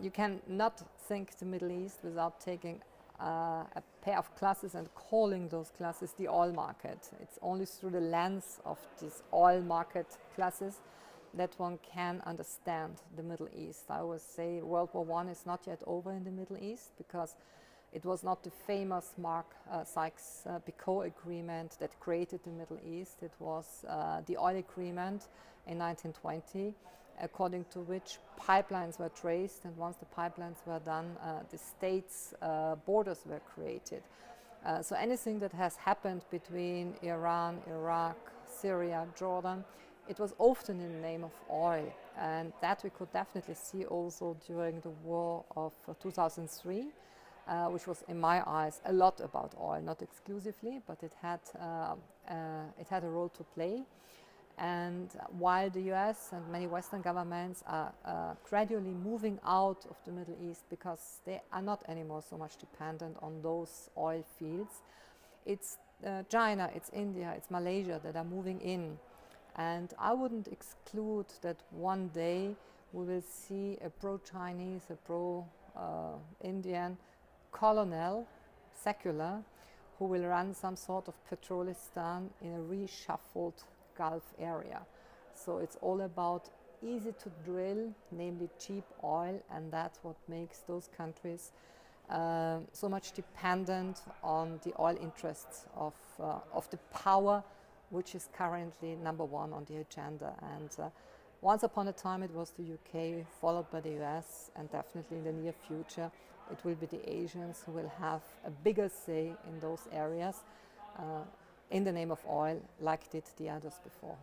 you can not think the Middle East without taking uh, a pair of classes and calling those classes the oil market. It's only through the lens of these oil market classes that one can understand the Middle East. I always say World War I is not yet over in the Middle East because it was not the famous Mark uh, Sykes-Picot uh, agreement that created the Middle East. It was uh, the oil agreement in 1920, according to which pipelines were traced, and once the pipelines were done, uh, the states' uh, borders were created. Uh, so anything that has happened between Iran, Iraq, Syria, Jordan, it was often in the name of oil, and that we could definitely see also during the war of 2003 uh, which was, in my eyes, a lot about oil, not exclusively, but it had, uh, uh, it had a role to play. And while the US and many Western governments are uh, gradually moving out of the Middle East because they are not anymore so much dependent on those oil fields, it's uh, China, it's India, it's Malaysia that are moving in. And I wouldn't exclude that one day we will see a pro Chinese, a pro uh, Indian colonel, secular, who will run some sort of Petrolistan in a reshuffled Gulf area. So it's all about easy to drill, namely cheap oil, and that's what makes those countries uh, so much dependent on the oil interests of, uh, of the power which is currently number one on the agenda. And uh, once upon a time, it was the UK, followed by the US, and definitely in the near future, it will be the Asians who will have a bigger say in those areas uh, in the name of oil, like did the others before.